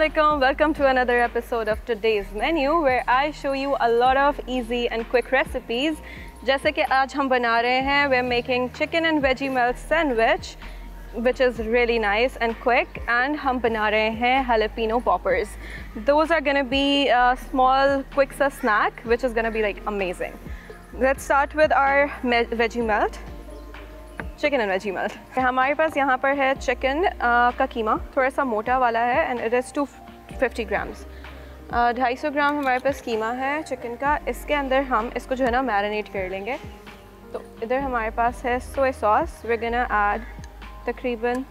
alaikum. Welcome to another episode of today's menu where I show you a lot of easy and quick recipes. जैसे कि आज हम बना रहे हैं we're making chicken and veggie melt sandwich which is really nice and quick and हम बना रहे हैं jalapeno poppers. Those are gonna be a small quick snack which is gonna be like amazing. Let's start with our veggie melt. Chicken and veggie melt हमारे पास यहाँ पर है chicken का कीमा। थोड़ा सा मोटा वाला है and it is two fifty grams ढाई सौ ग्राम हमारे पास कीमा है चिकन का। इसके अंदर हम इसको जो है ना मैरिनेट कर लेंगे। तो इधर हमारे पास है soya sauce we gonna add तकरीबन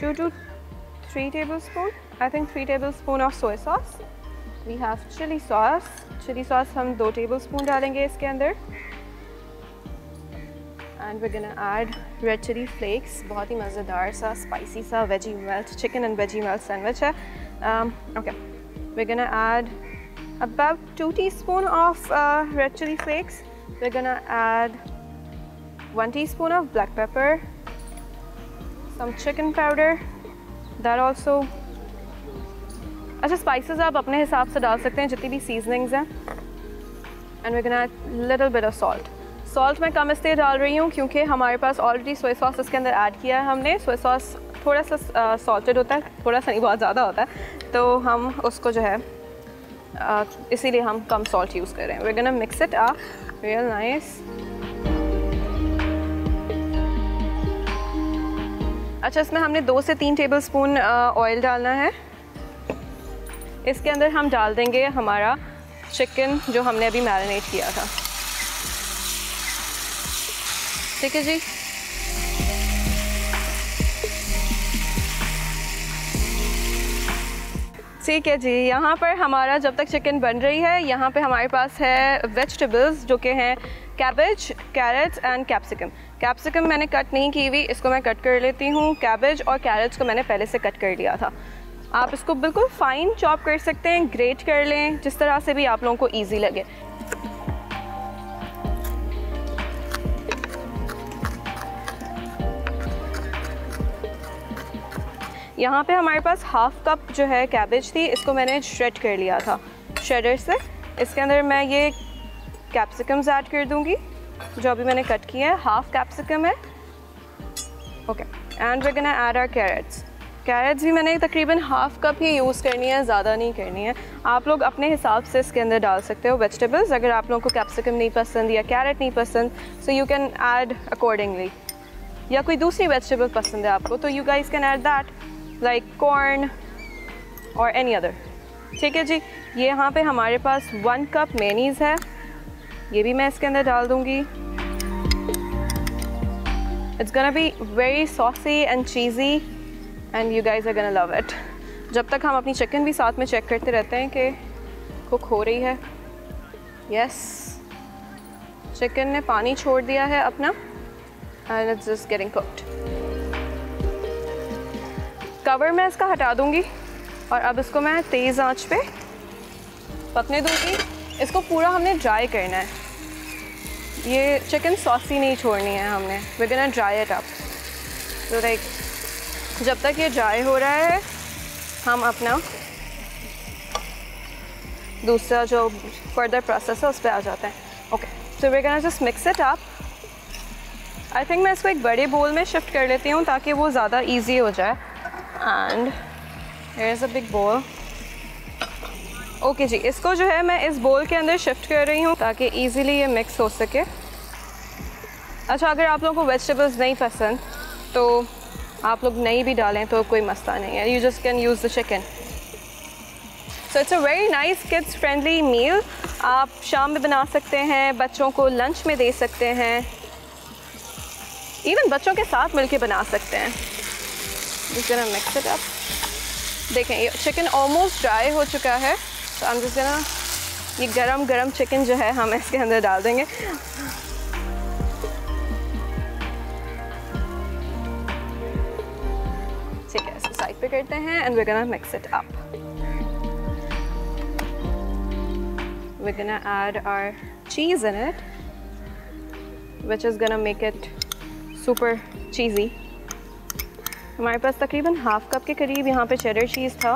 two two three tablespoon I think three tablespoon of soya sauce we have chilli sauce chilli sauce हम दो टेबल स्पून डालेंगे इसके अंदर। And we gonna add red chilli flakes बहुत ही मज़ेदार सा स्पाइसी सा veggie melt chicken and veggie melt sandwich है okay we gonna add about 2 teaspoon of uh, red chili flakes. We're gonna add 1 teaspoon of black pepper some chicken powder. That also अच्छा spices आप अपने हिसाब से डाल सकते हैं जितनी भी सीजनिंग्स हैं and we can add little bit of salt salt मैं कम इसलिए डाल रही हूँ क्योंकि हमारे पास ऑलरेडी सोया सॉस इसके अंदर ऐड किया है हमने। सोया सॉस थोड़ा सा सॉल्टेड होता है, थोड़ा सा नहीं, बहुत ज़्यादा होता है। तो हम उसको जो है इसीलिए हम कम सॉल्ट यूज़ कर रहे हैं। We gonna mix it up real nice अच्छा इसमें हमने दो से तीन टेबल स्पून ऑयल डालना है। इसके अंदर हम डाल देंगे हमारा चिकन जो हमने अभी मैरिनेट किया था। ठीक है जी। ठीक है जी, यहाँ पर हमारा जब तक चिकन बन रही है, यहाँ पे हमारे पास है वेजिटेबल्स जो कि हैं cabbage carrots and capsicum capsicum मैंने कट नहीं की हुई, इसको मैं कट कर लेती हूँ। कैबेज और कैरेट्स को मैंने पहले से कट कर लिया था। आप इसको बिल्कुल फ़ाइन चॉप कर सकते हैं ग्रेट कर लें, जिस तरह से भी आप लोगों को ईजी लगे। यहाँ पे हमारे पास हाफ़ कप जो है कैबेज थी, इसको मैंने श्रेड कर लिया था। श्रेडर से। इसके अंदर मैं ये कैप्सिकम्स ऐड कर दूँगी, जो अभी मैंने कट किया है। हाफ़ कैप्सिकम है। Okay and we gonna add our carrots carrots भी मैंने तकरीबन हाफ़ कप ही यूज़ करनी है, ज़्यादा नहीं करनी है। आप लोग अपने हिसाब से इसके अंदर डाल सकते हो वेजिटेबल्स अगर आप लोगों को कैप्सिकम नहीं पसंद या कैरेट नहीं पसंद so you can add accordingly या कोई दूसरी वेजिटेबल पसंद है आपको तो you guys can add that like corn और एनी अदर ठीक है जी, ये यहाँ पे हमारे पास वन कप मेनीज़ है। ये भी मैं इसके अंदर डाल दूँगी। It's gonna be very saucy and cheesy and you guys are love it जब तक हम अपनी चिकन भी साथ में चेक करते रहते हैं कि कुक हो रही है। Yes yes. चिकन ने पानी छोड़ दिया है अपना and it's just getting cooked cover मैं इसका हटा दूँगी। और अब इसको मैं तेज़ आँच पे पकने दूँगी। इसको पूरा हमने ड्राई करना है। ये चिकन सॉसी नहीं छोड़नी है हमने। We gonna dry it up तो लाइक जब तक ये ड्राई हो रहा है, हम अपना दूसरा जो फर्दर प्रोसेस है, उस पर आ जाते हैं। Okay so we gonna just mix it up I think मैं इसको एक बड़े बोल में शिफ्ट कर लेती हूँ ताकि वो ज़्यादा ईजी हो जाए। And here a big bowl okay जी इसको जो है मैं इस बोल के अंदर शिफ्ट कर रही हूँ ताकि इजीली ये मिक्स हो सके अच्छा अगर आप लोगों को वेजिटेबल्स नहीं पसंद तो आप लोग नहीं भी डालें तो कोई मसला नहीं है you just can use the chicken so it's a very nice kids friendly meal आप शाम में बना सकते हैं बच्चों को लंच में दे सकते हैं इवन बच्चों के साथ मिलके बना सकते हैं जिस जरा मिक्स इट अप देखें, ये चिकन ऑलमोस्ट ड्राई हो चुका है। तो हम जिस जरा ये गरम गरम चिकन जो है, हम इसके अंदर डाल देंगे। ठीक है साइड पे करते हैं and we gonna mix it up we gonna add our cheese in it which is gonna make it super cheesy हमारे पास तकरीबन हाफ़ कप के करीब यहाँ पे चेडर चीज़ था।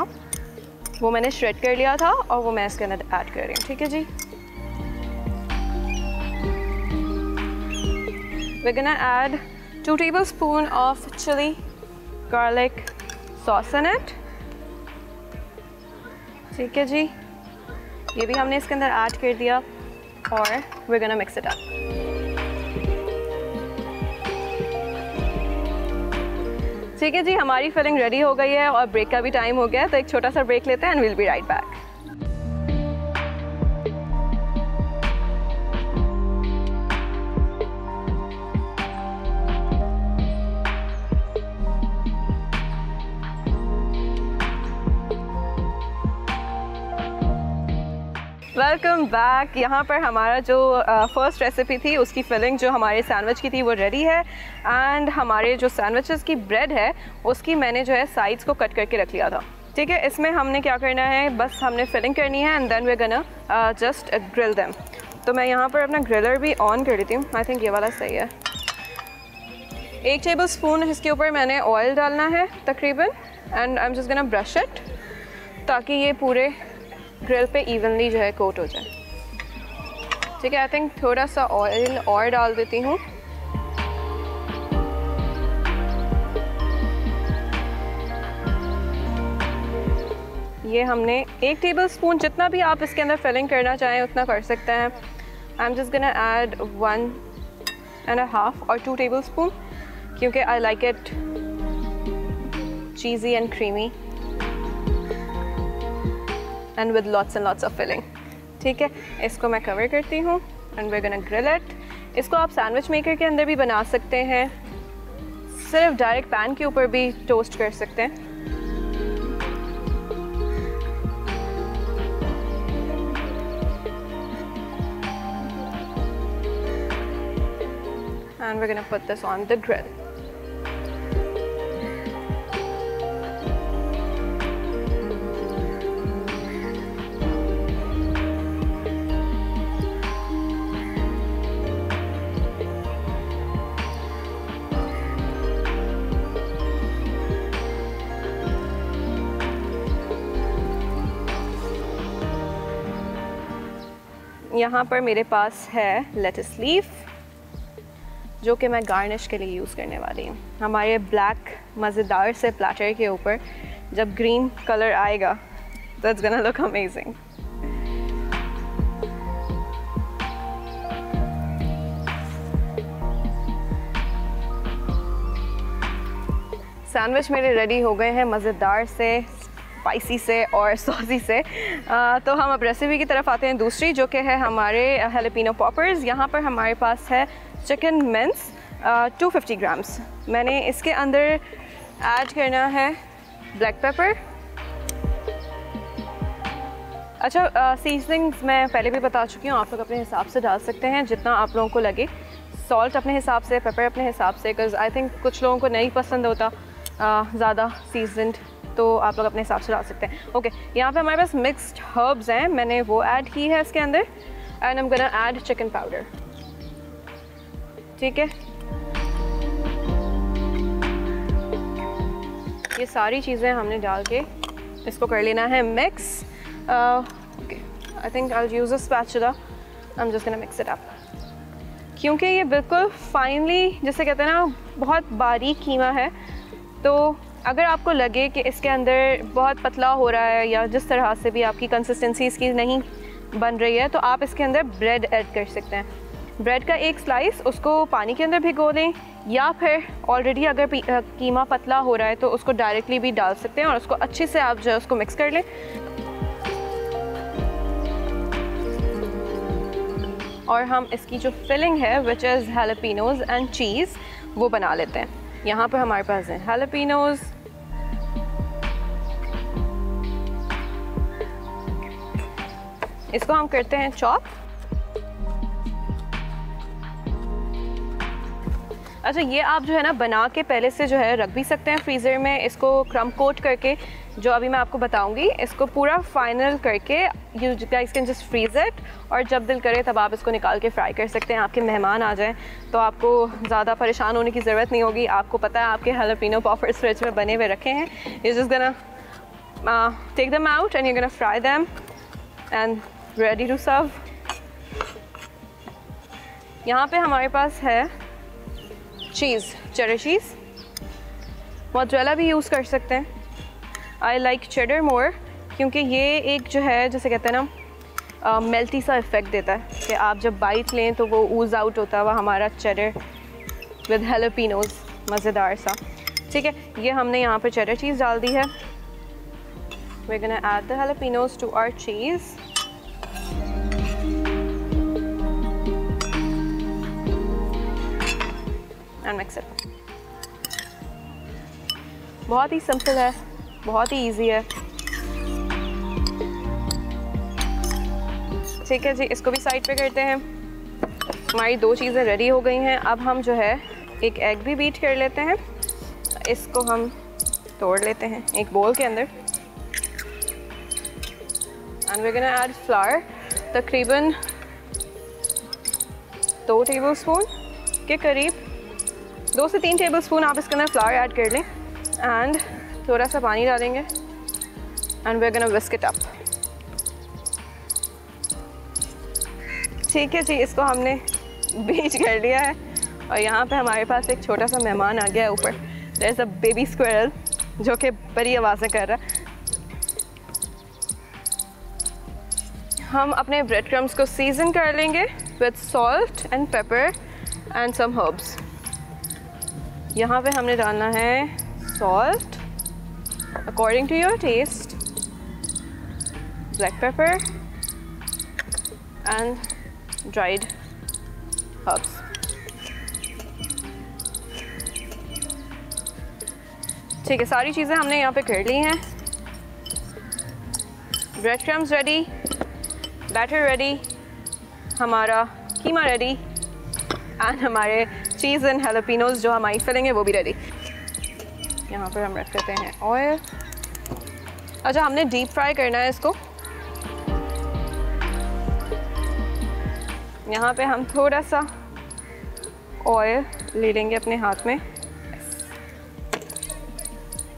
वो मैंने श्रेड कर लिया था और वो मैं इसके अंदर ऐड कर रही हूँ, ठीक है जी? We're gonna add 2 tablespoon of chili garlic sauce in it ठीक है जी? ये भी हमने इसके अंदर ऐड कर दिया और we're gonna mix it ठीक है जी, हमारी फिलिंग रेडी हो गई है और ब्रेक का भी टाइम हो गया है तो एक छोटा सा ब्रेक लेते हैं and will be right back welcome back यहाँ पर हमारा जो फ़र्स्ट uh, रेसिपी थी उसकी फिलिंग जो हमारे सैंडविच की थी वो रेडी है। एंड हमारे जो सैंडविचेस की ब्रेड है उसकी मैंने जो है साइड्स को कट करके रख लिया था। ठीक है? इसमें हमने क्या करना है? बस हमने फिलिंग करनी है and then we gonna just grill them तो मैं यहाँ पर अपना ग्रिलर भी ऑन कर देती हूँ। आई थिंक ये वाला सही है। एक टेबल स्पून इसके ऊपर मैंने ऑयल डालना है तकरीबन। And I am just gonna brush it ताकि ये पूरे ग्रिल पे इवनली जो है कोट हो जाए। ठीक है आई थिंक थोड़ा सा ऑयल और डाल देती हूँ। ये हमने एक टेबल स्पून जितना भी आप इसके अंदर फिलिंग करना चाहें, उतना कर सकते हैं। I am just gonna add one and half और टू टेबल स्पून क्योंकि I like it cheesy and creamy and with lots and lots of filling ठीक है? इसको मैं कवर करती हूँ and we gonna grill it इसको आप सैंडविच मेकर के अंदर भी बना सकते हैं। सिर्फ़ डायरेक्ट पैन के ऊपर भी टोस्ट कर सकते हैं। And we're gonna put this on the grill. यहाँ पर मेरे पास है लेटस लीफ जो कि मैं गार्निश के लिए यूज़ करने वाली हूँ। हमारे ब्लैक मज़ेदार से प्लेटर के ऊपर जब ग्रीन कलर आएगा it's gonna look amazing sandwich मेरे रेडी हो गए हैं मज़ेदार से। स्पाइसी से और सॉसी से। आ, तो हम अब रेसिपी की तरफ़ आते हैं दूसरी जो कि है हमारे हेलिपिनो पॉपर्स यहाँ पर हमारे पास है chicken mince two fifty grams मैंने इसके अंदर ऐड करना है ब्लैक पेपर अच्छा सीजनिंग्स मैं पहले भी बता चुकी हूँ आप लोग अपने हिसाब से डाल सकते हैं जितना आप लोगों को लगे। सॉल्ट अपने हिसाब से पेपर अपने हिसाब से बिकॉज़ आई थिंक कुछ लोगों को नहीं पसंद होता ज़्यादा सीजनड तो आप लोग अपने हिसाब से डाल सकते हैं। ओके यहाँ पे हमारे पास मिक्स्ड हर्ब्स हैं। मैंने वो ऐड की है इसके अंदर। And am gonna add chicken powder ठीक है? ये सारी चीज़ें हमने डाल के इसको कर लेना है mix okay I think I use a I am just gonna mix it up क्योंकि ये बिल्कुल फाइनली जैसे कहते हैं ना, बहुत बारीक कीमा है। तो अगर आपको लगे कि इसके अंदर बहुत पतला हो रहा है या जिस तरह से भी आपकी कंसिस्टेंसी इसकी नहीं बन रही है तो आप इसके अंदर ब्रेड ऐड कर सकते हैं। ब्रेड का एक स्लाइस उसको पानी के अंदर भिगो दें या फिर ऑलरेडी अगर कीमा पतला हो रहा है तो उसको डायरेक्टली भी डाल सकते हैं और उसको अच्छे से आप जो है उसको मिक्स कर लें। और हम इसकी जो फिलिंग है विच इज़ हेलोपिनोज एंड चीज़ वो बना लेते हैं। यहाँ पर हमारे पास हैं। हेलोपिनोज इसको हम करते हैं चॉप अच्छा ये आप जो है ना, बना के पहले से जो है रख भी सकते हैं फ्रीज़र में। इसको क्रम कोट करके, जो अभी मैं आपको बताऊँगी, इसको पूरा फाइनल करके you guys can just freeze it और जब दिल करे तब आप इसको निकाल के फ्राई कर सकते हैं। आपके मेहमान आ जाएँ तो आपको ज़्यादा परेशान होने की ज़रूरत नहीं होगी। आपको पता है, आपके हलपिनो पॉपर्स फ्रिज में बने हुए रखे हैं। You just gonna take them out and you gonna fry them and ready to serve यहाँ पे हमारे पास है चीज़ चेडर चीज़ मोजरेला भी यूज़ कर सकते हैं. आई लाइक चेडर मोर क्योंकि ये एक जो है, जैसे कहते हैं ना मेल्टी सा इफ़ेक्ट देता है कि आप जब बाइट लें तो वो ऊज आउट होता है वह हमारा चेडर विद हेलोपिनोज मज़ेदार सा। ठीक है, ये हमने यहाँ पर चेडर चीज़ डाल दी है। वे add the jalapenos to our cheese mix it बहुत ही सिंपल है, बहुत ही इजी है। ठीक है जी, इसको भी साइड पे करते हैं। हमारी दो चीज़ें रेडी हो गई हैं। अब हम जो है, एक एग भी बीट कर लेते हैं। इसको हम तोड़ लेते हैं, एक बोल के अंदर। And we gonna add flour तकरीबन दो टेबल स्पून के करीब। दो से तीन टेबल स्पून आप इसके अंदर फ्लावर ऐड कर लें एंड थोड़ा सा पानी डालेंगे and we gonna whisk it up ठीक है जी, इसको हमने बीच कर लिया है और यहाँ पे हमारे पास एक छोटा सा मेहमान आ गया है ऊपर। जैसा बेबी स्क्वेरल जो कि बड़ी आवाज़ें कर रहा है। हम अपने ब्रेड क्रम्स को सीज़न कर लेंगे with salt and pepper and some herbs यहाँ पे हमने डालना है salt according to your taste black pepper and dried herbs. ठीक है, सारी चीज़ें हमने यहाँ पे कर ली हैं। Bread crumbs ready batter ready हमारा कीमा रेडी एंड हमारे चीज़ एंड हेलोपिनोज जो हमारी फिलिंग है वो भी रेडी यहाँ पर हम रख देते हैं ऑयल अच्छा हमने डीप फ्राई करना है इसको. यहाँ पे हम थोड़ा सा ऑयल ले लेंगे अपने हाथ में.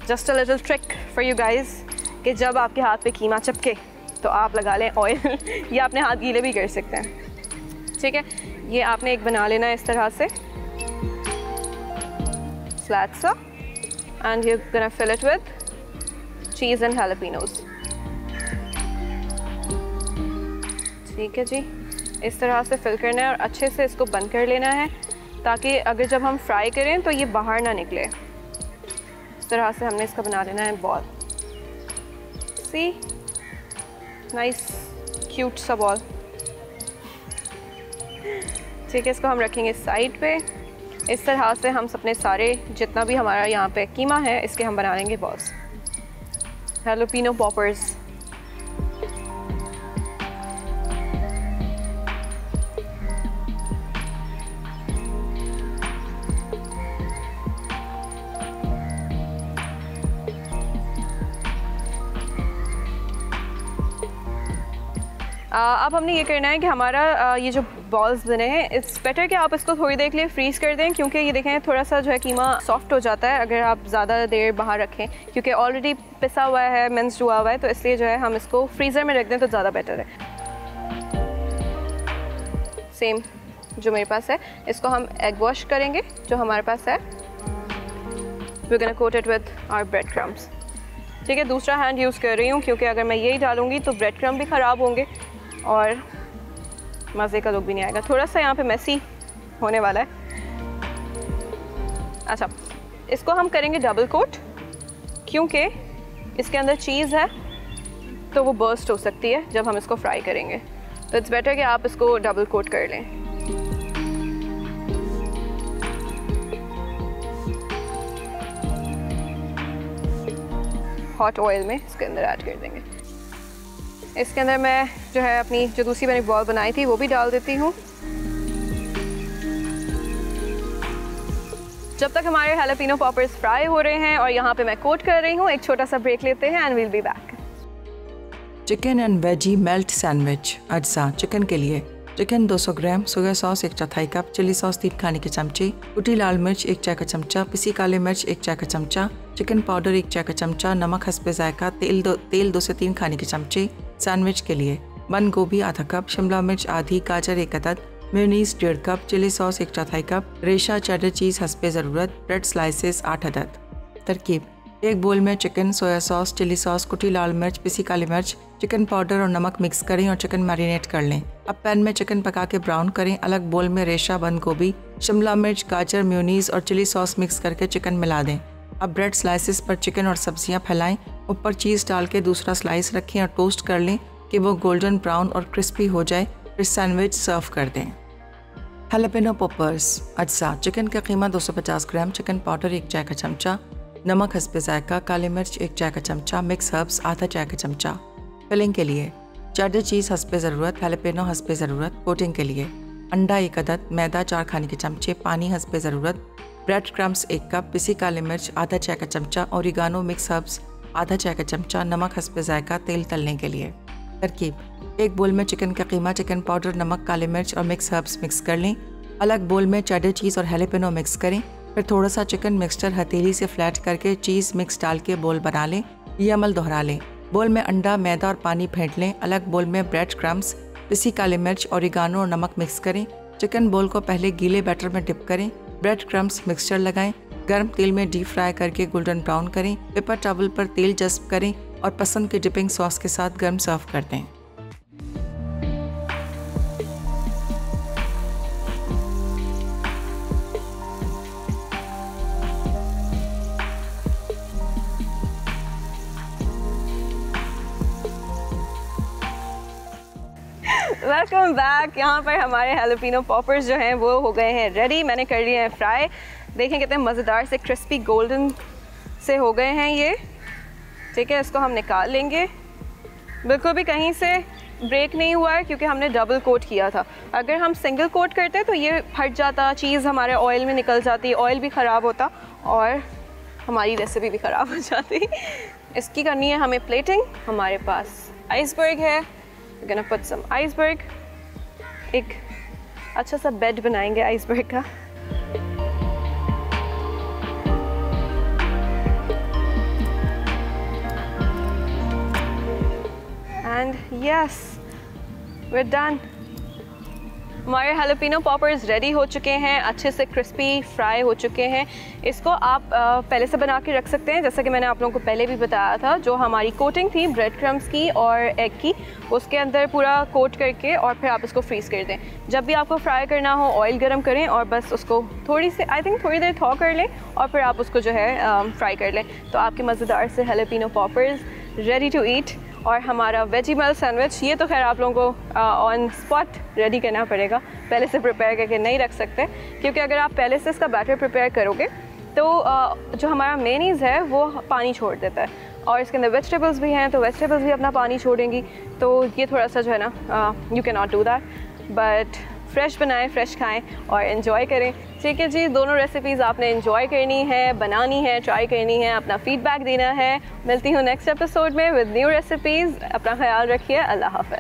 Just a little trick for you guys कि जब आपके हाथ पे कीमा चपके तो आप लगा लें ऑयल या अपने हाथ गीले भी कर सकते हैं. ठीक है? ये आपने एक बना लेना है इस तरह से. सा and you're gonna fill it with cheese and jalapenos. ठीक है जी। इस तरह से फिल करना है और अच्छे से इसको बंद कर लेना है, ताकि अगर जब हम फ्राई करें तो ये बाहर ना निकले। इस तरह से हमने इसका बना लेना है बॉल सी नाइस क्यूट सा बॉल ठीक है, इसको हम रखेंगे साइड पे। इस तरह से हम अपने सारे, जितना भी हमारा यहाँ पे कीमा है, इसके हम बना लेंगे बॉल्स हेलोपिनो पॉपर्स अब हमने ये करना है कि हमारा ये जो बॉल्स बने हैं इट्स बेटर कि आप इसको थोड़ी देर के लिए फ्रीज़ कर दें, क्योंकि ये देखें थोड़ा सा जो है कीमा सॉफ्ट हो जाता है अगर आप ज़्यादा देर बाहर रखें, क्योंकि ऑलरेडी पिसा हुआ है मिन्स हुआ हुआ है तो इसलिए जो है हम इसको फ्रीज़र में रख दें तो ज़्यादा बेटर है। सेम जो मेरे पास है, इसको हम एग वॉश करेंगे, जो हमारे पास है। We gonna coat it with our bread crumbs ठीक है, दूसरा हैंड यूज़ कर रही हूँ, क्योंकि अगर मैं यही डालूँगी तो ब्रेड क्रम भी ख़राब होंगे। और मज़े का लुक भी नहीं आएगा। थोड़ा सा यहाँ पे मैसी होने वाला है। अच्छा इसको हम करेंगे डबल कोट क्योंकि इसके अंदर चीज़ है तो वो बर्स्ट हो सकती है जब हम इसको फ्राई करेंगे। तो इट्स बेटर कि आप इसको डबल कोट कर लें। हॉट ऑयल में इसके अंदर ऐड कर देंगे। इसके अंदर मैं जो है अपनी, जो दूसरी मैंने बॉल बनाई थी, वो भी डाल देती हूँ। जब तक हमारे हेलोपिनो पॉपर्स फ्राई हो रहे हैं और यहाँ पे मैं कोट कर रही हूँ, एक छोटा सा ब्रेक लेते हैं and will be back chicken and veggie melt sandwich अज्जा चिकन के लिए। चिकन 200 ग्राम सोया सॉस एक चौथाई कप चिली सॉस तीन खाने के चमचे। कुटी लाल मिर्च, एक चाय का चमचा। पिसी काले मिर्च, एक चाय का चमचा। चिकन पाउडर एक चाय का चमचा। नमक हंसपे जायका। तेल दो तेल दो से तीन खाने के चमचे। सैंडविच के लिए। बंद गोभी, आधा कप, शिमला मिर्च, आधी गाजर, एक अदद मेयोनीज, डेढ़ कप, चिली सॉस, एक चौथाई कप, रेशा चेडर चीज़, हंसपे ज़रूरत, ब्रेड स्लाइसेस, आठ अदद। तरकीब, एक बोल में chicken, soya sauce, chilli sauce, कुटी लाल मिर्च, पिसी काली मिर्च, चिकन पाउडर और नमक मिक्स करें और चिकन मैरिनेट कर लें। अब पैन में चिकन पका के ब्राउन करें, अलग बोल में रेशा, बंद गोभी, शिमला मिर्च, गाजर म्यूनीस और चिली सॉस मिक्स करके चिकन मिला दें। अब ब्रेड स्लाइसिस पर चिकन और सब्ज़ियाँ फैलाएँ, ऊपर चीज़ डाल के दूसरा स्लाइस रखें और टोस्ट कर लें। कि वो गोल्डन ब्राउन और क्रिस्पी हो जाए, फिर सैंडविच सर्व कर दें। हेलोपिनो पोपर्स अज्जा चिकन का कीमा 250 ग्राम चिकन पाउडर एक चाय का चमचा। नमक हंसपे जायका, काली मिर्च, एक चाय का चमचा। मिक्स हर्ब्स आधा चाय का चमचा। फिलिंग के लिए चेडर चीज़ हंसपे ज़रूरत हेलपेनो हंसपे ज़रूरत। कोटिंग के लिए अंडा एक अदद, मैदा चार खाने के चमचे, पानी हंसपे ज़रूरत। ब्रेड क्रम्स एक कप पिसी काली मिर्च, आधा चाय का चमचा। ओरिगानो मिक्स हर्ब्स आधा चाय का चमचा। नमक हंसपे जायका, तेल तलने के लिए। तरकीब। एक बोल में चिकन का कीमा, चिकन पाउडर, नमक, काली मिर्च और मिक्स हर्ब्स मिक्स कर लें। अलग बोल में चेडर चीज़ और हेलेपिनो मिक्स करें। फिर थोड़ा सा चिकन मिक्सचर हथेली से फ्लैट करके चीज़ मिक्स डाल के बोल बना लें। ये अमल दोहरा लें। बोल में अंडा, मैदा और पानी फेंट लें। अलग बोल में ब्रेड क्रम्स पिसी काली मिर्च, ओरिगानो और नमक मिक्स करें। चिकन बोल को पहले गीले बैटर में डिप करें। ब्रेड क्रम्स मिक्सचर लगाएँ। गर्म तेल में डीप फ्राई करके गोल्डन ब्राउन करें। पेपर टॉवल पर तेल जज्ब करें। और पसंद के डिपिंग सॉस के साथ गर्म सर्व कर दें। वेलकम बैक यहाँ पर हमारे हेलोपिनो पॉपर्स जो हैं, वो हो गए हैं रेडी मैंने कर लिए हैं फ्राई देखें कितने मज़ेदार से क्रिस्पी गोल्डन से हो गए हैं ये. ठीक है, इसको हम निकाल लेंगे। बिल्कुल भी कहीं से ब्रेक नहीं हुआ है, क्योंकि हमने डबल कोट किया था। अगर हम सिंगल कोट करते तो ये फट जाता चीज़ हमारे ऑयल में निकल जाती ऑयल भी ख़राब होता और हमारी रेसिपी भी ख़राब हो जाती। इसकी करनी है हमें प्लेटिंग हमारे पास आइसबर्ग है। Gonna put some एक अच्छा सा बेड बनाएँगे आइसबर्ग का। And yes, we're done. हमारे हेलोपिनो पॉपर्स रेडी हो चुके हैं, अच्छे से क्रिस्पी फ्राई हो चुके हैं। इसको आप पहले से बना के रख सकते हैं, जैसा कि मैंने आप लोगों को पहले भी बताया था, जो हमारी कोटिंग थी ब्रेड क्रम्स की और एग की, उसके अंदर पूरा कोट करके और फिर आप इसको फ्रीज़ कर दें। जब भी आपको फ्राई करना हो ऑयल गर्म करें और बस उसको थोड़ी सी आई थिंक थोड़ी देर थॉ कर लें और फिर आप उसको जो है फ्राई कर लें। तो आपके मज़ेदार से jalapeno poppers ready to eat और हमारा वेजीमल सैंडविच ये तो खैर आप लोगों को ऑन स्पॉट रेडी करना पड़ेगा। पहले से प्रिपेयर करके नहीं रख सकते क्योंकि अगर आप पहले से इसका बैटर प्रिपेयर करोगे तो आ, जो हमारा मेनीज़ है वो पानी छोड़ देता है। और इसके अंदर वेजिटेबल्स भी हैं तो वेजिटेबल्स भी अपना पानी छोड़ेंगी। तो ये थोड़ा सा जो है ना you can not do that but fresh बनाएँ, फ्रेश खाएँ और इन्जॉय करें। ठीक है जी, दोनों रेसिपीज़ आपने इन्जॉय करनी है, बनानी है ट्राई करनी है, अपना फीडबैक देना है। मिलती हूँ नेक्स्ट एपिसोड में विद न्यू रेसिपीज़ अपना ख्याल रखिए, अल्लाह हाफ़